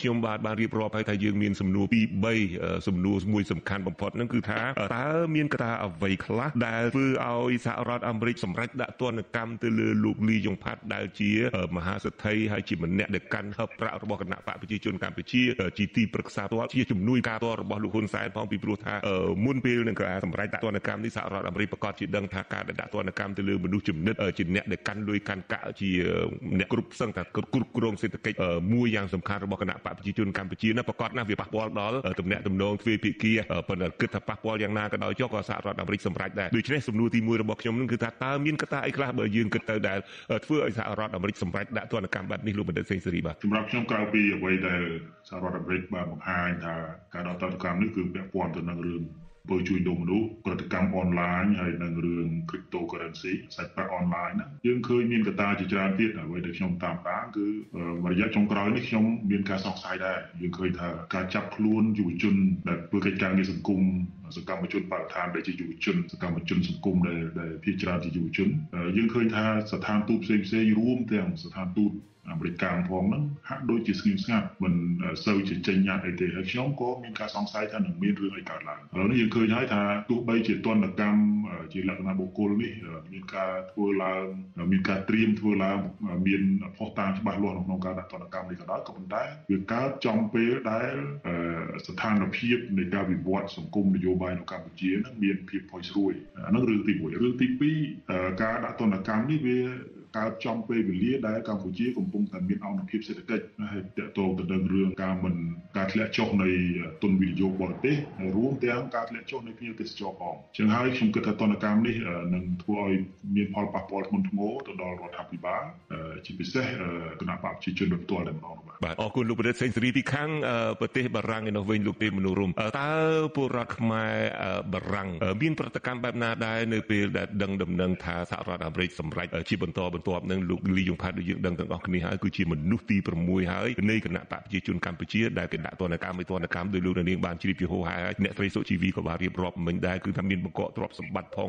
ខ្ញុំបាទបានរៀបរាប់ហើយថាយើងមានសំណួរពី3សំណួរមួយសំខាន់បំផុតហ្នឹងគឺថាតើមានកត្តាអ្វីខ្លះដែលធ្វើឲ្យសហរដ្ឋអាមេរិកសម្រេចដាក់ទណ្ឌកម្មទៅលើលោកលីយ៉ុងផាត់ដែលជា មហាសេដ្ឋីហើយជាម្នាក់ដែលកាន់ហឹបប្រាក់របស់គណៈបកប្រជាជនកម្ពុជាជាទីប្រឹក្សាផ្ទាល់ជាជំនួយការផ្ទាល់របស់លោកហ៊ុនសែនផងពីព្រោះថាមុនពេលនឹងការសម្រេចដាក់ទណ្ឌកម្មនេះសហរដ្ឋអាមេរិកប្រកាសជាដឹងថាការដាក់ទណ្ឌកម្មទៅលើមនុស្សចំណិតជាអ្នកដែលកាន់លុយកាន់កាក់ជាអ្នកគ្រប់សឹងតែគ្រប់គ្រងសេដ្ឋកិច្ចមួយយ៉ាងសំខាន់របស់គណៈបកប្រជាជនកម្ពុជានោះប្រកាសណាស់វាប៉ះពាល់ដល់ទំនាក់ទំនងទ្វេភាគីប៉ុន្តែគិតថាប៉ះពាល់យ៉ាងណាក៏ដោយចុះក៏សហរដ្ឋអាមេរិកសម្រេចដែរដូច្នេះសំណួរទី1របស់ខ្ញុំនឹងគឺថាតើមានកត្តាអីខ្លះបើយើងគិតទៅដែលធ្វើឲ្យសហរដ្ឋអាមេរិកសម្រេចដាក់ទណ្ឌកម្មបែបនេះលោកបណ្ឌិតសេងសេរីបាទសម្រាប់ខ្ញុំក្រៅពីអ្វីដែលសហរដ្ឋអាមេរិកបានបង្ហាញថាការដាក់ទណ្ឌកម្មនេះគឺពាក់ព័ន្ធទៅនឹងរឿង ធ្វើជួយដុំមនុស្សប្រតិកម្មអនឡាញហើយនឹងរឿង cryptocurrency សាច់ប្រាក់អនឡាញណាយើងឃើញមានកត្តាជាច្រើនទៀតអ្វីដែលខ្ញុំតាមដានគឺរយៈចុងក្រោយនេះខ្ញុំមានការសង្ស័យដែរយើងឃើញថាការចាប់ខ្លួនយុវជនដែលធ្វើកិច្ចការងារសង្គមសកម្មជនបរិស្ថានដែលជាយុវជនសកម្មជនសង្គមដែលដែលភាគច្រើនជាយុវជនយើងឃើញថាស្ថានទូតផ្សេងផ្សេងរួមទាំងស្ថានទូត អាមេរិកកាំងផងហ្នឹងហាក់ដូចជាស្ងៀមស្ងាត់មិនសូវជាចេញញត្តិអីទេហើយខ្ញុំក៏មានការសង្ស័យថានឹងមានរឿងអីកើតឡើងឥឡូវនេះយើងឃើញហើយថាទោះបីជាទណ្ឌកម្មជាលក្ខណៈបុគ្គលនេះមានការធ្វើឡើងមានការត្រៀមធ្វើឡើងមានផុសតាងច្បាស់លាស់ក្នុងការដាក់ទណ្ឌកម្មនេះក៏ដោយក៏ប៉ុន្តែវាកើតចំពេលដែលស្ថានភាពនៃការវិវត្តសង្គមនយោបាយនៅកម្ពុជានឹងមានភាពផុយស្រួយអានឹងរឿងទី1រឿងទី2ការដាក់ទណ្ឌកម្មនេះវា កើតចំពេលវេលាដែលកម្ពុជាកំពុងតែមានអនុភាពសេដ្ឋកិច្ចហើយតកតងទៅនឹងរឿងការមិនការធ្លាក់ចុះនៃទុនវិនិយោគបរទេសហើយរួមទាំងការធ្លាក់ចុះនៃភ្ញៀវទេសចរផងចឹងហើយខ្ញុំគិតថាតនកម្មនេះនឹងធ្វើឲ្យមានផលប៉ះពាល់ធ្ងន់ធ្ងរទៅដល់រដ្ឋាភិបាលជាពិសេសគណៈបកប្រជាជនផ្ទាល់តែម្ដងបាទអរគុណលោកប្រធានសេងសេរីពីខាងប្រទេសបារាំងឯនោះវិញលោកទេមនុរុំតើពលរដ្ឋខ្មែរបារាំងមានប្រតិកម្មបែបណាដែរនៅពេលដែលដឹងដំណឹងថាសហរដ្ឋអាមេរិកសម្រេចជាបន្តបន្ទាប់នឹងលោកលីយ៉ុងផាត់ដូចយើងដឹងទាំងអស់គ្នាហើយគឺជាមនុស្សទី6ហើយនៃគណៈបកប្រជាជនកម្ពុជាដែលគេដាក់ទណ្ឌកម្មទណ្ឌកម្មដោយលោកនាងបានជ្រាបជាហោហែហើយអ្នកស្រីសុជីវីក៏បានរៀបរាប់មិញដែរគឺថាមានបង្កក់ទ្រព្យសម្បត្តិផង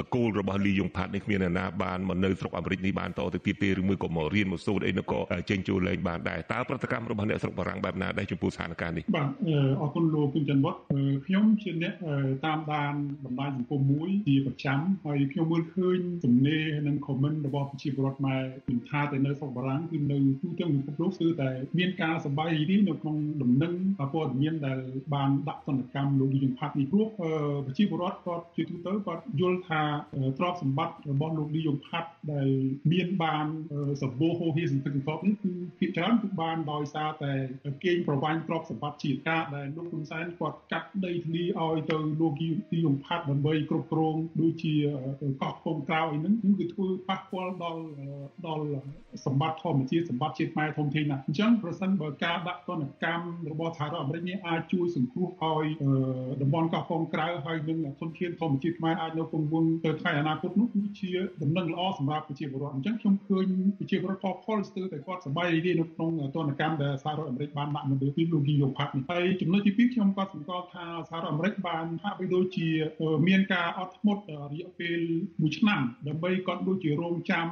តកូលរបស់លីយ៉ុងផាត់នេះគ្មានអ្នកណាបានមកនៅស្រុកអាមេរិកនេះបានតទៅទៀតទេឬមួយក៏មករៀនមកសូត្រអីនោះក៏ចេញចូលលេងបានដែរតើប្រតិកម្មរបស់អ្នកស្រុកបារាំងបែបណាដែរចំពោះស្ថានភាពនេះបាទអរគុណលោកគុណច័ន្ទវត្តខ្ញុំជាអ្នកតាមដានបណ្ដាញសង្គមមួយជាប្រចាំហើយខ្ញុំមើលឃើញទំនេរនិង comment របស់ប្រជាពលរដ្ឋខ្មែរមិនថាតែនៅស្រុកបារាំងគឺនៅទូទាំងពិភពលោកគឺតែមានការសប្បាយរីករាយនៅក្នុងដំណឹងព័ត៌មានដែលបានដាក់សន្តិកម្មលោកយីងផាត់នេះព្រោះប្រជាពលរដ្ឋគាត់ជាទូទៅគាត់យល់ថាទ្រព្យសម្បត្តិរបស់លោកលីយ៉ុងផាត់ដែលមានបានសម្បូរហូរហៀសសន្ធឹកសន្ធាប់នេះគឺភាគច្រើនគឺបានដោយសារតែគេងប្រវ័ញ្ចទ្រព្យសម្បត្តិជាតិការដែលលោកហ៊ុនសែនគាត់កាត់ដីធ្លីឲ្យទៅលោកលីយ៉ុងផាត់ដើម្បីគ្រប់គ្រងដូចជាកោះកុំក្រៅអីហ្នឹងគឺធ្វើប៉ះពាល់ដល់ដល់សម្បត្តិធម្មជាតិសម្បត្តិជាតិខ្មែរធំធេងណាស់អញ្ចឹងប្រសិនបើការដាក់ទណ្ឌកម្មរបស់សហរដ្ឋអាមេរិកនេះអាចជួយសង្គ្រោះឲ្យតំបន់កោះកុងក្រៅហើយនឹងធនធានធម្មជាតិខ្មែរអាចនៅគង់វង្សទៅថ្ងៃអនាគតនោះគឺជាដំណឹងល្អសម្រាប់ប្រជាពលរដ្ឋអញ្ចឹងខ្ញុំឃើញប្រជាពលរដ្ឋផលស្ទើរតែគាត់សប្បាយរីករាយនៅក្នុងទណ្ឌកម្មដែលសហរដ្ឋអាមេរិកបានដាក់មកលើពីលោកយីយ៉ូផាត់នេះហើយចំណុចទី2ខ្ញុំក៏សម្គាល់ថាសហរដ្ឋអាមេរិកបានហាក់បីដូចជាមានការអត់ធ្មត់រយៈពេល1ឆ្នាំដើម្បីគាត់ដូចជារងចាំ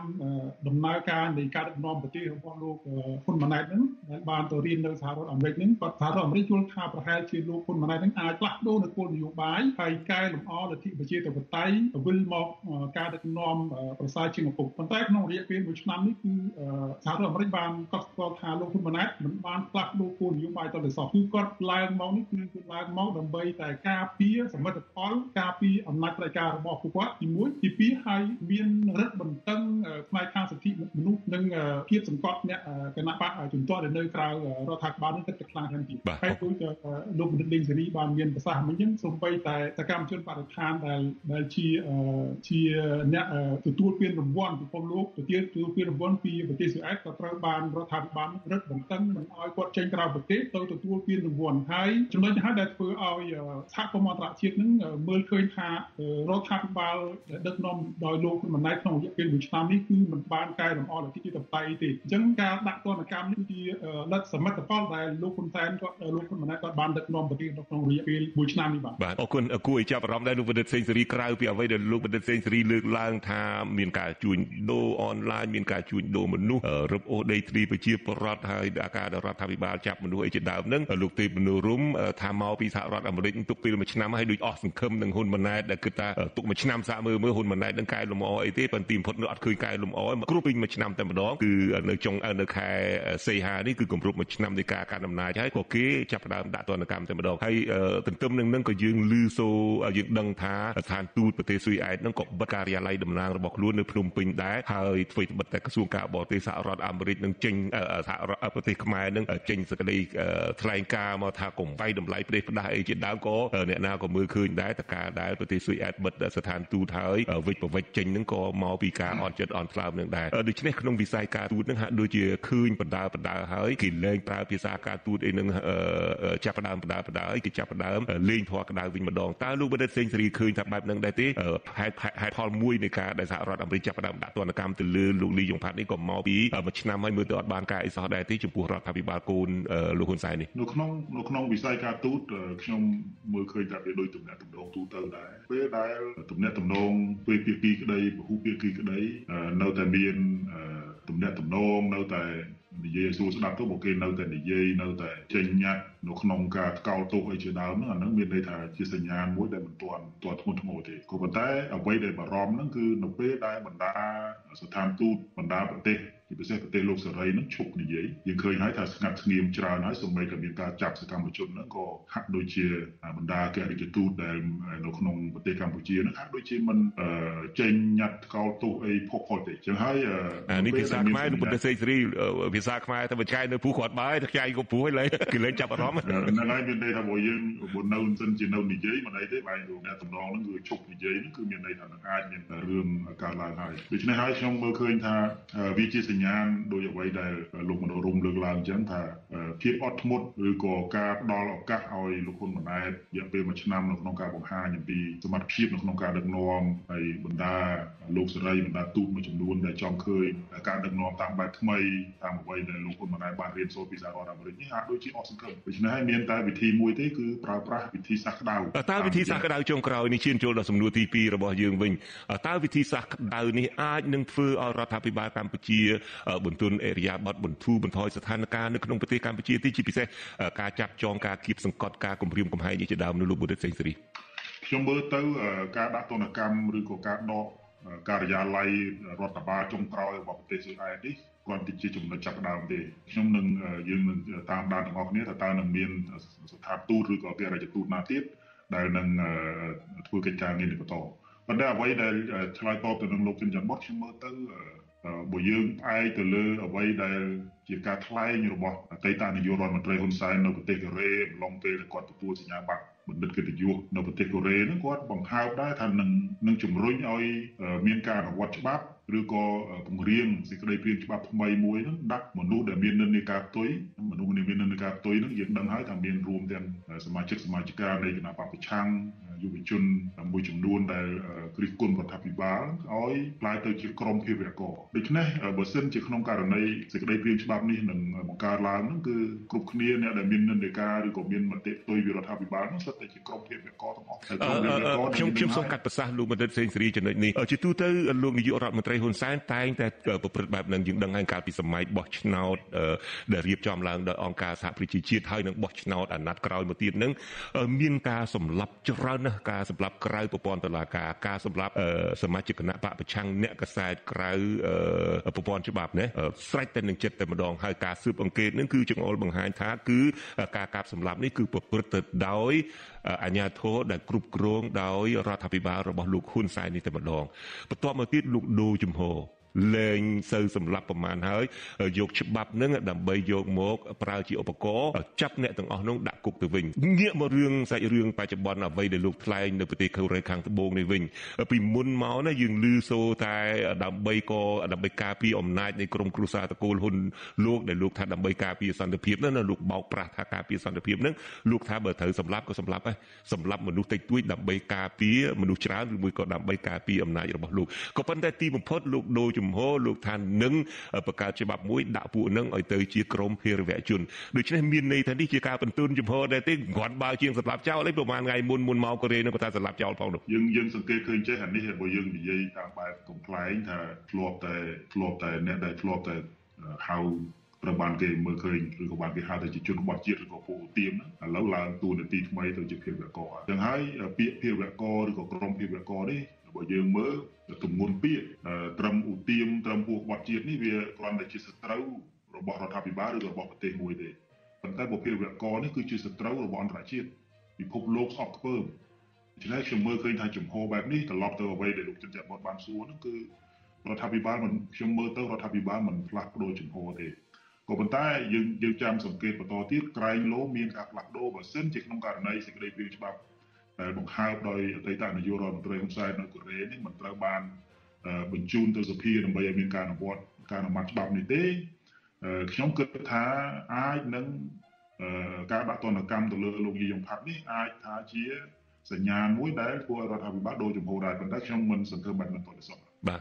ដំណើរការនៃការដឹកនាំប្រទេសរបស់លោកហ៊ុនម៉ាណែតហ្នឹងដែលបានទៅរៀននៅសហរដ្ឋអាមេរិកហ្នឹងគាត់សហរដ្ឋអាមេរិកយល់ថាប្រហែលជាលោកហ៊ុនម៉ាណែតហ្នឹងអាចផ្លាស់ប្ដូរនៅគោលនយោបាយហើយកែលម្អលទ្ធិប្រជាធិបតេយ្យវិលមកការដឹកនាំប្រសើរជាងឪពុកប៉ុន្តែក្នុងរយៈពេល1ឆ្នាំនេះគឺសហរដ្ឋអាមេរិកបានកត់ស្គាល់ថាលោកហ៊ុនម៉ាណែតមិនបានផ្លាស់ប្ដូរគោលនយោបាយតទៅសោះគឺគាត់ឡើងមកនេះគឺគាត់ឡើងមកដើម្បីតែការពារសមិទ្ធផលការពារអំណាចប្រជាការរបស់ពួកគាត់ទី1ទី2ហើយមានរឹតបន្តឹងផ្នែកខាងសិទ្ធិមនុស្សនិងគៀបសង្កត់អ្នកគណៈបកជំទាស់ដែលនៅក្រៅរដ្ឋាភិបាលនេះគិតតែខ្លាំង hơn ទៀតហើយដូចលោកបណ្ឌិតលេងសេរីបានមានប្រសាសន៍មិញអញ្ចឹងសូម្បីតែសកម្មជនបរិស្ថានដែលដែលជាជាអ្នកទទួលពានរង្វាន់ពិភពលោកទទួលទទួលពានរង្វាន់ពីប្រទេសស៊ុយអែតក៏ត្រូវបានរដ្ឋាភិបាលរឹតបន្តឹងមិនឲ្យគាត់ចេញក្រៅប្រទេសទៅទទួលពានរង្វាន់ហើយចំណុចនេះហើយដែលធ្វើឲ្យសហគមន៍អន្តរជាតិនឹងមើលឃើញថារដ្ឋាភិបាលដឹកនាំដោយលោកហ៊ុនម៉ាណែតក្នុងរយៈពេល1ឆ្នាំនេះគឺមិនបានកែលម្អលទ្ធិជាតិបតៃទេអញ្ចឹងការដាក់ទណ្ឌកម្មនេះគឺជាលទ្ធសមិទ្ធផលដែលលោកហ៊ុនសែែនគាត់លោកហ៊ុនម៉ាណែតគាត់បានដឹកនាំប្រទេសក្នុងរយៈពេលមួយឆ្នាំនេះបាទបាទអរគុណគួរឲ្យចាប់អារម្មណ៍ដែរលោកបណ្ឌិតសេងសេរីក្រៅពីអ្វីដែលលោកបណ្ឌិតសេងសេរីលើកឡើងថាមានការជួញដូរអនឡាញមានការជួញដូរមនុស្សរឹបអូសដីធ្លីប្រជាពលរដ្ឋហើយការរដ្ឋាភិបាលចាប់មនុស្សអីជាដើមហ្នឹងលោកទេពមនុស្សរុំថាមកពីសហរដ្ឋអាមេរិកទុកពេលមួយឆ្នាំហើយដូចអស់សង្ឃឹមនឹងហ៊ុនម៉ាណែតដែលគិតថាទុកមួយឆ្នាំសាកមើលមើលហ៊ុនម៉ាណែតនឹងកែលម្អអីទេប៉ុន្តែទីបំផុតនៅអត់ឃើញកែលម្អគ្រប់ពេញមួយឆ្នាំតែម្ដងគឺនៅចុងនៅខែសីហានេះគឺគម្រប់មួយឆ្នាំនៃការកាន់អំណាចហើយក៏គេចាប់ផ្ដើមដាក់ទណ្ឌកម្មតែម្ដងហើយទន្ទឹមនឹងនឹងក៏យើងឮសូរយើងដឹងថាស្ថានទូតប្រទេសស៊ុយអែតនឹងក៏បិទការិយាល័យតំណាងរបស់ខ្លួននៅភ្នំពេញដែរហើយធ្វើត្បិតតែក្រសួងការបរទេសសហរដ្ឋអាមេរិកនឹងចេញសហរដ្ឋប្រទេសខ្មែរនឹងចេញសេចក្តីថ្លែងការណ៍មកថាកុំវាយតម្លៃប្រទេសផ្ដាស់អីជាដើមក៏អ្នកណាក៏មើលឃើញដែរតការដែលប្រទេសស៊ុយអែតបិទស្ថានទូតហើយវិច្ចប្រវិច្ចចេញនឹងក៏មកពីការអន់ចិត្តអន់ថ្លើមនឹងដែរដូច្នេះក្នុងវិស័យការទូតនឹងហាក់ដូចជាឃើញបណ្ដាបណ្ដាហើយគេលែងប្រើភាសាការទូតអីនឹងចាប់ផ្ដើមបណ្ដាបណ្ដាហើយគេចាប់ផ្ដើមលេងធរក្តៅវិញម្ដងតើលោកបណ្ឌិតសេងសេរីឃើញថាបែបហ្នឹងដែរទេហេតុហេតុផលមួយនៃការដែលសហរដ្ឋអាមេរិកចាប់ផ្ដើមដាក់ទណ្ឌកម្មទៅលើលោកលីយ៉ុងផាត់នេះក៏មកពីមួយឆ្នាំហើយមើលទៅអត់បានការអីសោះដែរទេចំពោះរដ្ឋាភិបាលកូនលោកហ៊ុនសែននេះនៅក្នុងនៅក្នុងវិស័យការទូតខ្ញុំមើលឃើញថាវាដូចទំនាក់ទំនងទូទៅដែរពេលដែលទំនាក់ទំនងពេលភាគីក្តីពហុភាគីក្តីនៅតែមានទំនាក់ទំនងនៅតែនិយាយសួរស្ដាប់ទៅមកគេនៅតែនិយាយនៅតែចេញញត្តិនៅក្នុងការថ្កោលទោសអីជាដើមហ្នឹងអាហ្នឹងមានន័យថាជាសញ្ញាណមួយដែលមិនទាន់ទាន់ធ្ងន់ធ្ងរទេក៏ប៉ុន្តែអ្វីដែលបារម្ភហ្នឹងគឺនៅពេលដែលបណ្ដាស្ថានទូតបណ្ដាប្រទេសជាពិសេសប្រទេសលោកសេរីនឹងឈប់និយាយយើងឃើញហើយថាស្ងាត់ស្ងៀមច្រើនហើយសូម្បីតែមានការចាប់សកម្មជនហ្នឹងក៏ហាក់ដូចជាបណ្ដាអគ្គរដ្ឋទូតដែលនៅក្នុងប្រទេសកម្ពុជាហ្នឹងហាក់ដូចជាមិនចេញញត្តិថ្កោលទោសអីផុសផុលទេចឹងហើយនេះភាសាខ្មែរនៅប្រទេសសេរីភាសាខ្មែរតែបច្ចេកនៅពុះគាត់បាយតែខ្ចៃក៏ពុះហើយគេលែងចាប់អារម្មណ៍ហ្នឹងហើយមានន័យថាបើយើងបើនៅសិនជានៅនិយាយមិនអីទេបែរលោកអ្នកតំណងហ្នឹងគឺឈប់និយាយហ្នឹងគឺមានន័យថានឹងអាចមានរឿងកើតឡើងហើយដូច្នេះហើយខ្ញុំមើលឃើញថាវាជាសញ្ញាណដោយអ្វីដែលលោកមនោរមលើកឡើងអញ្ចឹងថាភាពអត់ធ្មត់ឬក៏ការផ្ដល់ឱកាសឲ្យលោកហ៊ុនម៉ាណែតរយៈពេលមួយឆ្នាំនៅក្នុងការបង្ហាញអំពីសមត្ថភាពនៅក្នុងការដឹកនាំហើយបណ្ដាលោកសេរីបណ្ដាទូតមួយចំនួនដែលចង់ឃើញការដឹកនាំតាមបែបថ្មីតាមអ្វីដែលលោកហ៊ុនម៉ាណែតបានរៀនសូត្រពីសហរដ្ឋអាមេរិកនេះអាចដូចជាអស់សង្ឃឹមដូច្នេះហើយមានតែវិធីមួយទេគឺប្រើប្រាស់វិធីសាស្ត្រក្តៅតើវិធីសាស្ត្រក្តៅចុងក្រោយនេះឈានចូលដល់សំណួរទី2របស់យើងវិញតើវិធីសាស្ត្រក្តៅនេះអាចនឹងធ្វើឲ្យរដ្ឋាភិបាលកម្ពុជាបន្ទន់អេរិយាប័តបន្ធូរបន្ថយស្ថានភាពនៅក្នុងប្រទេសកម្ពុជាទីជាពិសេសការចាប់ចងការគៀបសង្កត់ការគម្រាមកំហែងជាដើមនៅលោកបុរិទ្ធសេងសេរីខ្ញុំមើលទៅការដាក់ទណ្ឌកម្មឬក៏ការដកការិយាល័យរដ្ឋបាលចុងក្រោយរបស់ប្រទេសស៊ុយអែតនេះ គាត់តិចជាចំណុចចាប់ដើមទេខ្ញុំនឹងយើងនឹងតាមដានទាំងអស់គ្នាថាតើនឹងមានស្ថាបទូតឬក៏អគ្គរដ្ឋទូតណាទៀតដែលនឹងធ្វើកិច្ចការងារនេះបន្តប៉ុន្តែអ្វីដែលឆ្លើយតបទៅនឹងលោកជិនច័ន្ទបុតខ្ញុំមើលទៅបើយើងផ្អែកទៅលើអ្វីដែល ជាការថ្លែងរបស់អតីតនាយករដ្ឋមន្ត្រីហ៊ុនសែននៅប្រទេសកូរ៉េអំឡុងពេលដែលគាត់ទទួលសញ្ញាបត្របណ្ឌិតកិត្តិយសនៅប្រទេសកូរ៉េហ្នឹងគាត់បង្ហើបដែរថានឹងនឹងជំរុញឲ្យមានការអនុវត្តច្បាប់ ឬក៏ពង្រៀងសេចក្តីព្រាងច្បាប់ថ្មីមួយហ្នឹងដាក់មនុស្សដែលមាននិន្នាការផ្ទុយមនុស្សដែលមាននិន្នាការផ្ទុយហ្នឹងយើងដឹងហើយថាមានរួមទាំងសមាជិកសមាជិកានៃគណៈបព្វប្រឆាំង យុវជនមួយចំនួនដែលគ្រិះគុណរដ្ឋាភិបាលឲ្យក្លាយទៅជាក្រុមភេរវករដូច្នេះបើសិនជាក្នុងករណីសេចក្តីព្រាងច្បាប់នេះនឹងបង្កើតឡើងហ្នឹងគឺគ្រប់គ្នាអ្នកដែលមាននិន្នាការឬក៏មានមតិផ្ទុយពីរដ្ឋាភិបាលហ្នឹងសុទ្ធតែជាក្រុមភេរវករទាំងអស់ក្រុមភេរវករខ្ញុំខ្ញុំសូមកាត់ប្រសាសន៍លោកបណ្ឌិតសេងសេរីចំណុចនេះជាទូទៅលោកនាយករដ្ឋមន្ត្រីហ៊ុនសែនតែងតែប្រព្រឹត្តបែបហ្នឹងយើងដឹងហើយកាលពីសម័យបោះឆ្នោតដែលរៀបចំឡើងដោយអង្គការសហប្រជាជាតិហើយនឹងបោះឆ្នោតអាណត្តិក្រោយមកទៀតហ្នឹងមានការសម្លាប់ច្រើនណាស់ការសម្លាប់ក្រៅប្រព័ន្ធតុលាការការសម្លាប់សមាជិកគណៈបកប្រឆាំងអ្នកកសែតក្រៅប្រព័ន្ធច្បាប់ណាស្រេចតែនឹងចិត្តតែម្ដងហើយការស៊ើបអង្កេតហ្នឹងគឺចង្អុលបង្ហាញថាគឺការកាប់សម្លាប់នេះគឺប្រព្រឹត្តទៅដោយអាញាធរដែលគ្រប់គ្រងដោយរដ្ឋាភិបាលរបស់លោកហ៊ុនសែននេះតែម្ដងបន្ទាប់មកទៀតលោកដូជំហរ លែងសូវសម្លាប់ប្រមាណហើយយកច្បាប់នឹងដើម្បីយកមកប្រើជាឧបករណ៍ចាប់អ្នកទាំងអស់នោះដាក់គុកទៅវិញងាកមករឿងសាច់រឿងបច្ចុប្បន្នអ្វីដែលលោកថ្លែងនៅប្រទេសកូរ៉េខាងត្បូងនេះវិញពីមុនមកណាយើងឮសូរតែដើម្បីក៏ដើម្បីការពារអំណាចនៃក្រមគ្រួសារតកូលហ៊ុនលោកដែលលោកថាដើម្បីការពារសន្តិភាពនោះណាលោកបោកប្រាស់ថាការពារសន្តិភាពនឹងលោកថាបើត្រូវសម្លាប់ក៏សម្លាប់ដែរសម្លាប់មនុស្សតិចតួចដើម្បីការពារមនុស្សច្រើនឬមួយក៏ដើម្បីការពារអំណាចរបស់លោកក៏ប៉ុន្តែទីបំផុតលោកដូជជំហរលោកថានឹងបង្កើតច្បាប់មួយដាក់ពួកនឹងឲ្យទៅជាក្រមភេរវជនដូច្នេះមានន័យថានេះជាការបន្ទូនជំហរដែរទេគាត់បើជាងសម្រាប់ចោលឯប្រហែលថ្ងៃមុនមុនមកកូរ៉េនឹងគាត់ថាសម្រាប់ចោលផងនោះយើងយើងសង្កេតឃើញចេះអានេះបើយើងនិយាយតាមបែបកំ pl ែងថាធ្លាប់តែធ្លាប់តែអ្នកដែលធ្លាប់តែហៅ ត្រូវបានគេមើលឃើញឬក៏បានគេហៅថាជាជនបទជាតិឬក៏ពួកទៀមឥឡូវឡើងតួនាទីថ្មីទៅជាភាវកអញ្ចឹងហើយពាក្យភាវកឬក៏ក្រុមភាវកនេះបើយើងមើលទំនួនពាក្យត្រឹមឧទាមត្រឹមពួកបទជាតិនេះវាគ្រាន់តែជាសត្រូវរបស់រដ្ឋាភិបាលឬរបស់ប្រទេសមួយទេប៉ុន្តែបុព្វភាវកនេះគឺជាសត្រូវរបស់អន្តរជាតិពិភពលោកស្អប់ខ្ពើមដូច្នេះខ្ញុំមើលឃើញថាចំហបែបនេះត្រឡប់ទៅអ្វីដែលលោកចិនចាត់បតបានសួរនោះគឺរដ្ឋាភិបាលមិនខ្ញុំមើលទៅរដ្ឋាភិបាលមិនផ្លាស់ប្ដូរចំហទេ ក៏ប៉ុន្តែយើងយើងចាំសង្កេតបន្តទៀតក្រែងលោមានការផ្លាស់ប្ដូរបើសិនជាក្នុងករណីសេចក្តីព្រាងច្បាប់ដែលបង្ហើបដោយអតីតនាយករដ្ឋមន្ត្រីហ៊ុនសែននៅកូរ៉េនេះមិនត្រូវបានបញ្ជូនទៅសភាដើម្បីឲ្យមានការអនុវត្តការអនុម័តច្បាប់នេះទេខ្ញុំគិតថាអាចនឹងការដាក់ទណ្ឌកម្មទៅលើលោកយីយ៉ុងផាត់នេះអាចថាជាសញ្ញាមួយដែលធ្វើឲ្យរដ្ឋាភិបាលដូរចំហដែរប៉ុន្តែខ្ញុំមិនសង្ឃឹមបែបនោះទេសោះបាទ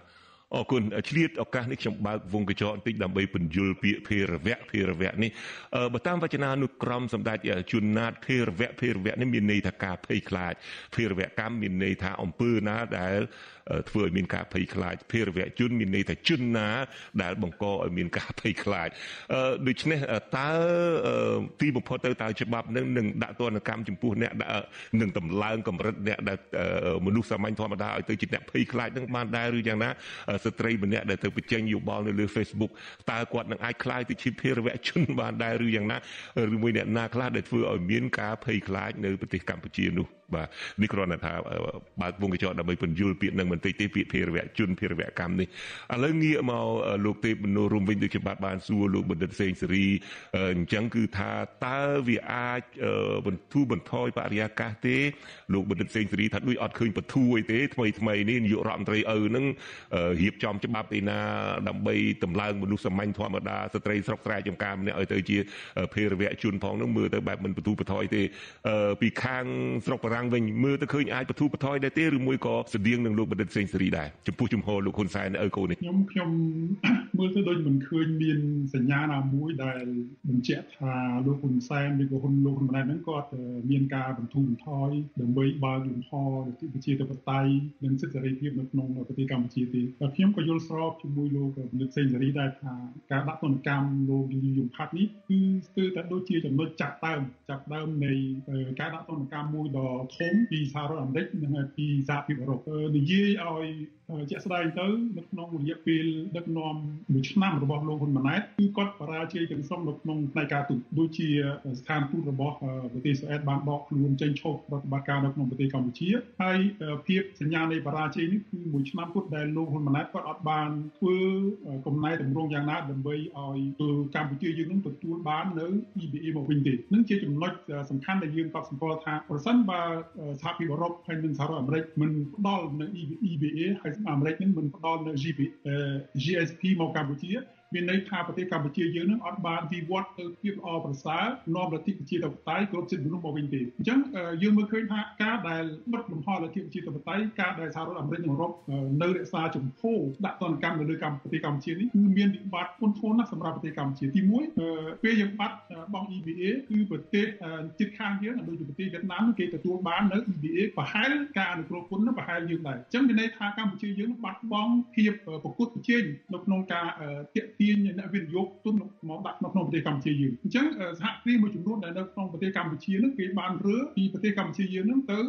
អរគុណឆ្លៀតឱកាសនេះខ្ញុំបើកវងកញ្ចក់បន្តិចដើម្បីពន្យល់ពាក្យភេរវៈភេរវៈនេះបើតាមវចនានុក្រមសម្ដេចជួនណាតភេរវៈភេរវៈនេះមានន័យថាការភ័យខ្លាចភេរវកម្មមានន័យថាអំពើណាដែល ធ្វើឲ្យមានការភ័យខ្លាចភេរវជនមានន័យថាជនណា ដែលបង្កឲ្យមានការភ័យខ្លាចដូច្នេះតើទីបំផុតទៅតើច្បាប់នឹងនឹងដាក់ទណ្ឌកម្មចំពោះអ្នកនឹងតម្លើងកម្រិតអ្នកដែលមនុស្សសាមញ្ញធម្មតាឲ្យទៅជាអ្នកភ័យខ្លាចនឹងបានដែរឬយ៉ាងណាស្ត្រីម្នាក់ដែលទៅបញ្ចេញយោបល់នៅលើ Facebook តើគាត់នឹងអាចខ្លាយទៅជាភេរវជនបានដែរឬយ៉ាងណាឬមួយអ្នកណាខ្លះដែលធ្វើឲ្យមានការភ័យខ្លាចនៅប្រទេសកម្ពុជានោះ បាទនេះគ្រាន់តែថាបើកវងកញ្ចក់ដើម្បីពន្យល់ពាក្យនឹងបន្តិចទេពាក្យភារវៈជនភារវកម្មនេះឥឡូវងាកមកលោកទេពមនុស្សរួមវិញដូចជាបាទបានសួរលោកបណ្ឌិតសេងសេរីអញ្ចឹងគឺថាតើវាអាចបន្ធូរបន្ថយបរិយាកាសទេលោកបណ្ឌិតសេងសេរីថាដូចអត់ឃើញបន្ធូរអីទេថ្មីថ្មីនេះនាយករដ្ឋមន្ត្រីឪនឹងរៀបចំច្បាប់ឯណាដើម្បីតម្លើងមនុស្សសាមញ្ញធម្មតាស្ត្រីស្រុកស្រែចំការម្នាក់ឲ្យទៅជាភារវៈជនផងនឹងមើលទៅបែបមិនបន្ធូរបន្ថយទេពីខាងស្រុកបារាំងរាំងវិញមើលទៅឃើញអាចបទូបថយដែរទេឬមួយក៏ស្តៀងនឹងលោកបណ្ឌិតសេងសេរីដែរចំពោះជំហរលោកហ៊ុនសែនឪកូននេះខ្ញុំខ្ញុំមើលទៅដូចមិនឃើញមានសញ្ញាណាមួយដែលបញ្ជាក់ថាលោកហ៊ុនសែនឬក៏ហ៊ុនលោកហ៊ុនម៉ាណែតហ្នឹងគាត់មានការបន្ធូរបន្ថយដើម្បីបើកលំហលទ្ធិប្រជាធិបតេយ្យនិងសិទ្ធិសេរីភាពនៅក្នុងប្រទេសកម្ពុជាទេតែខ្ញុំក៏យល់ស្របជាមួយលោកបណ្ឌិតសេងសេរីដែរថាការដាក់ទណ្ឌកម្មលោកយីយងផាត់នេះគឺស្ទើរតែដូចជាចំណុចចាប់ដើមចាប់ដើមនៃការដាក់ទណ្ឌកម្មមួយដ៏ធំពីសហរដ្ឋអាមេរិកនិងពីសហភាពអឺរ៉ុបនិយាយឲ្យ ជាក់ស្ដែងទៅនៅក្នុងរយៈពេលដឹកនាំមួយឆ្នាំរបស់លោកហ៊ុនម៉ាណែតគឺគាត់បរាជ័យទាំងស្រុងនៅក្នុងផ្នែកការទូតដូចជាស្ថានទូតរបស់ប្រទេសស្អែតបានដកខ្លួនចេញឈប់ប្រតិបត្តិការនៅក្នុងប្រទេសកម្ពុជាហើយភាពសញ្ញានៃបរាជ័យនេះគឺមួយឆ្នាំពុតដែលលោកហ៊ុនម៉ាណែតគាត់អត់បានធ្វើកំណែតម្រង់យ៉ាងណាដើម្បីឲ្យកម្ពុជាយើងនឹងទទួលបាននៅ EBA មកវិញទេនឹងជាចំណុចសំខាន់ដែលយើងកត់សម្គាល់ថាប្រសិនបើសហភាពអឺរ៉ុបហើយនិងសហរដ្ឋអាមេរិកមិនផ្ដល់នៅ EBA ហើយអាមេរិកនឹងមិនផ្ដល់នៅ GSP មកកម្ពុជា មានន័យថាប្រទេសកម្ពុជាយើងនឹងអត់បានវិវត្តទៅភាពល្អប្រសើរនាំលទ្ធិប្រជាធិបតេយ្យគ្រប់សិទ្ធិមនុស្សមកវិញទេអញ្ចឹងយើងមើលឃើញថាការដែលបិទលំហលទ្ធិប្រជាធិបតេយ្យការដែលសហរដ្ឋអាមេរិកនិងអឺរ៉ុបនៅរក្សាជំហរដាក់ទណ្ឌកម្មនៅលើកម្ពុជាកម្ពុជានេះគឺមានវិបត្តិធ្ងន់ធ្ងរណាស់សម្រាប់ប្រទេសកម្ពុជាទី1ពេលយើងបាត់បង់ EBA គឺប្រទេសជិតខាងយើងដូចជាប្រទេសវៀតណាមគេទទួលបាននៅ EBA ប្រហែលការអនុគ្រោះពន្ធប្រហែលយើងដែរអញ្ចឹងមានន័យថាកម្ពុជាយើងបាត់បង់ភាពប្រកួតប្រជែងនៅក្នុងការទាក់ទាញអ្នកវិនិយោគទុនមកដាក់នៅក្នុងប្រទេសកម្ពុជាយើងអញ្ចឹងសហគ្រាសមួយចំនួនដែលនៅក្នុងប្រទេសកម្ពុជានឹងគេបានរើពីប្រទេសកម្ពុជាយើងនឹងទៅ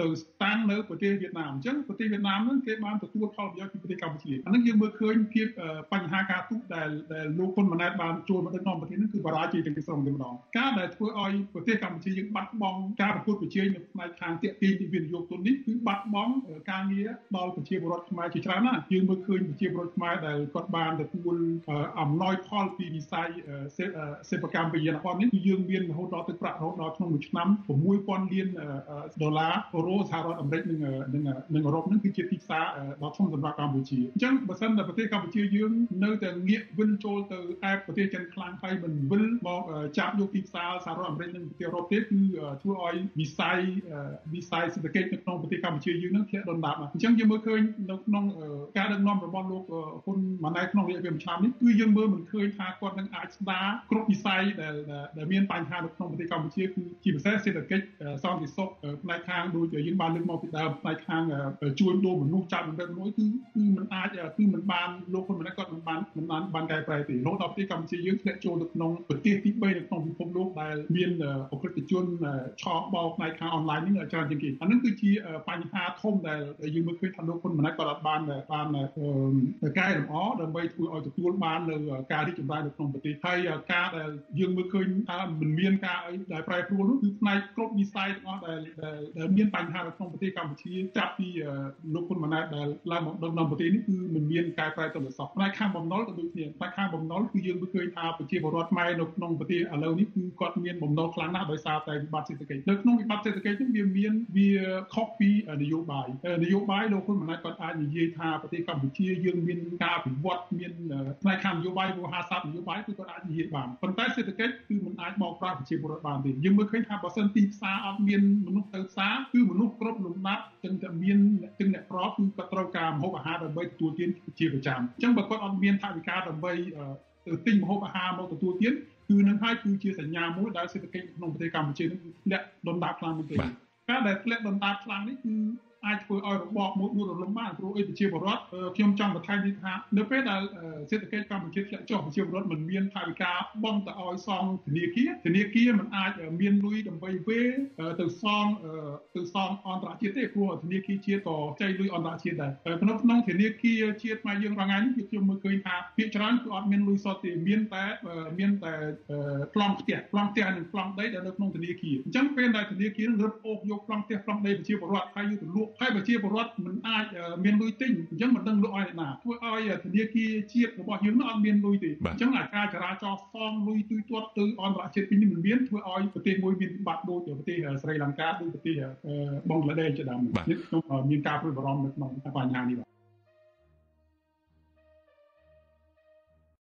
ទៅតាំងនៅប្រទេសវៀតណាមអញ្ចឹងប្រទេសវៀតណាមនឹងគេបានទទួលផលប្រយោជន៍ពីប្រទេសកម្ពុជាអានឹងយើងមើលឃើញភាពបញ្ហាការទូតដែលដែលលោកហ៊ុនម៉ាណែតបានចូលមកដឹកនាំប្រទេសនឹងគឺបរាជ័យទាំងស្រុងតែម្ដងការដែលធ្វើឲ្យប្រទេសកម្ពុជាយើងបាត់បង់ការប្រកួតប្រជែងនៅផ្នែកខាងទាក់ទាញទីវិនិយោគទុននេះគឺបាត់បង់ការងារដល់ប្រជាពលរដ្ឋខ្មែរជាច្រើនណាស់យើងមើលឃើញប្រជាពលរដ្ឋខ្មែរដែលគាត់បានទទួលអំណោយផលពីវិស័យសេដ្ឋកម្មវិញ្ញាណបត្រនេះគឺយើងមានរហូតដល់ទឹកប្រាក់រហូតដល់ក្នុងមួយឆ្នាំ6000លានដុល្លារអឺរ៉ូសហរដ្ឋអាមេរិកនិងនិងនិងអឺរ៉ុបនឹងគឺជាទីផ្សារដ៏ធំសម្រាប់កម្ពុជាអញ្ចឹងបើសិនតែប្រទេសកម្ពុជាយើងនៅតែងាកវិលចូលទៅឯប្រទេសចិនខ្លាំងហើយមិនវិលមកចាប់យកទីផ្សារសហរដ្ឋអាមេរិកនិងប្រទេសអឺរ៉ុបទេគឺធ្វើឲ្យវិស័យវិស័យសេដ្ឋកិច្ចនៅក្នុងប្រទេសកម្ពុជាយើងនឹងធ្លាក់ដុនដាបអញ្ចឹងយើងមើលឃើញនៅក្នុងការដឹកនាំរបស់លោកហ៊ុនម៉ាណែតក្នុងរយៈពេល1ឆ្នាំនេះគឺយើងមើលមិនឃើញថាគាត់នឹងអាចស្ដារគ្រប់វិស័យដែលដែលមានបញ្ហានៅក្នុងប្រទេសកម្ពុជាគឺជាពិសេសសេដ្ឋកិច្ចសន្តិសុខផ្នែកខាងដូចយើងបានលើកមកពីដើមផ្នែកខាងជួញដូរមនុស្សចាប់មិនដឹងមួយគឺគឺមិនអាចគឺមិនបានលោកហ៊ុនម៉ាណែតគាត់មិនបានមិនបានបានកែប្រែទេរហូតដល់ប្រទេសកម្ពុជាយើងធ្លាក់ចូលទៅក្នុងប្រទេសទី3នៅក្នុងពិភពលោកដែលមានអក្រិតជនឆោបោកផ្នែកខាងអនឡាញនេះច្រើនជាងគេអានឹងគឺជាបញ្ហាធំដែលយើងមើលឃើញថាលោកហ៊ុនម៉ាណែតគាត់បានបានកែលម្អដើម្បីធ្វើឲ្យទទួលបាននៅការរីកចម្រើននៅក្នុងប្រទេសហើយការដែលយើងមើលឃើញថាមិនមានការអីដែលប្រែប្រួលនោះគឺផ្នែកគ្រប់វិស័យទាំងអស់ដែលដែលមានបញ្ហានៅក្នុងប្រទេសកម្ពុជាចាប់ពីលោកហ៊ុនម៉ាណែតដែលឡើងមកដឹកនាំប្រទេសនេះគឺមិនមានកែប្រែទៅលើសោះផ្នែកខាងបំណុលក៏ដូចគ្នាផ្នែកខាងបំណុលគឺយើងមើលឃើញថាប្រជាពលរដ្ឋខ្មែរនៅក្នុងប្រទេសឥឡូវនេះគឺគាត់មានបំណុលខ្លាំងណាស់ដោយសារតែវិបត្តិសេដ្ឋកិច្ចនៅក្នុងវិបត្តិសេដ្ឋកិច្ចនេះវាមានវាខុសពីនយោបាយនយោបាយលោកហ៊ុនម៉ាណែតគាត់អាចនិយាយថាប្រទេសកម្ពុជាយើងមានការវិវត្តមានផ្នែកខាងនយោបាយវោហារស័ព្ទនយោបាយគឺគាត់អាចនិយាយបានប៉ុន្តែសេដ្ឋកិច្ចគឺមិនអាចបោកប្រាស់ប្រជាពលរដ្ឋបានទេយើងមើលឃើញថាបើសិនទីផ្សារអត់មានមនុស្សទៅផ្សារគឺមនុស្សគ្រប់លំដាប់ចឹងតែមានចឹងអ្នកប្រគឺគាត់ត្រូវការម្ហូបអាហារដើម្បីទទួលទានជាប្រចាំអញ្ចឹងបើគាត់អត់មានថវិកាដើម្បីទៅទិញម្ហូបអាហារមកទទួលទានគឺនឹងហើយគឺជាសញ្ញាមួយដែលសេដ្ឋកិច្ចក្នុងប្រទេសកម្ពុជានឹងធ្លាក់ដុនដាបខ្លាំងមែនទែនការដែលធ្លាក់ដុនដាបខ្លាំងនេះគឺ អាចធ្វើឲ្យរបបមួយមួយរលំបានព្រោះអីប្រជាពលរដ្ឋខ្ញុំចង់បន្ថែមនេះថានៅពេលដែលសេដ្ឋកិច្ចកម្ពុជាធ្លាក់ចុះប្រជាពលរដ្ឋមិនមានថវិកាបង់ទៅឲ្យសងធនាគារធនាគារមិនអាចមានលុយដើម្បីវេទៅសងទៅសងអន្តរជាតិទេព្រោះធនាគារជាតិក៏ចៃលុយអន្តរជាតិដែរក្នុងក្នុងធនាគារជាតិមកយើងរងថ្ងៃនេះខ្ញុំមើលឃើញថាភាគច្រើនគឺអត់មានលុយសុទ្ធទេមានតែមានតែប្លង់ផ្ទះប្លង់ផ្ទះនិងប្លង់ដីដែលនៅក្នុងធនាគារអញ្ចឹងពេលដែលធនាគាររឹបអូសយកប្លង់ផ្ទះប្លង់ដីប្រជាពលរដ្ឋហើយយកទៅលក់ហើយប្រជាពលរដ្ឋមិនអាចមានលុយទិញអញ្ចឹងមិនដឹងលក់ឲ្យអ្នកណាធ្វើឲ្យធនាគារជាតិរបស់យើងនោះអត់មានលុយទេអញ្ចឹងអាការចរាចរណ៍សងលុយទូទាត់ទៅអន្តរជាតិពីនេះមិនមានធ្វើឲ្យប្រទេសមួយមានវិបត្តិដូចប្រទេសស្រីលង្កាដូចប្រទេសបង់ក្លាដេសជាដើមនេះខ្ញុំមានការព្រួយបារម្ភនៅក្នុងបញ្ហានេះបាទ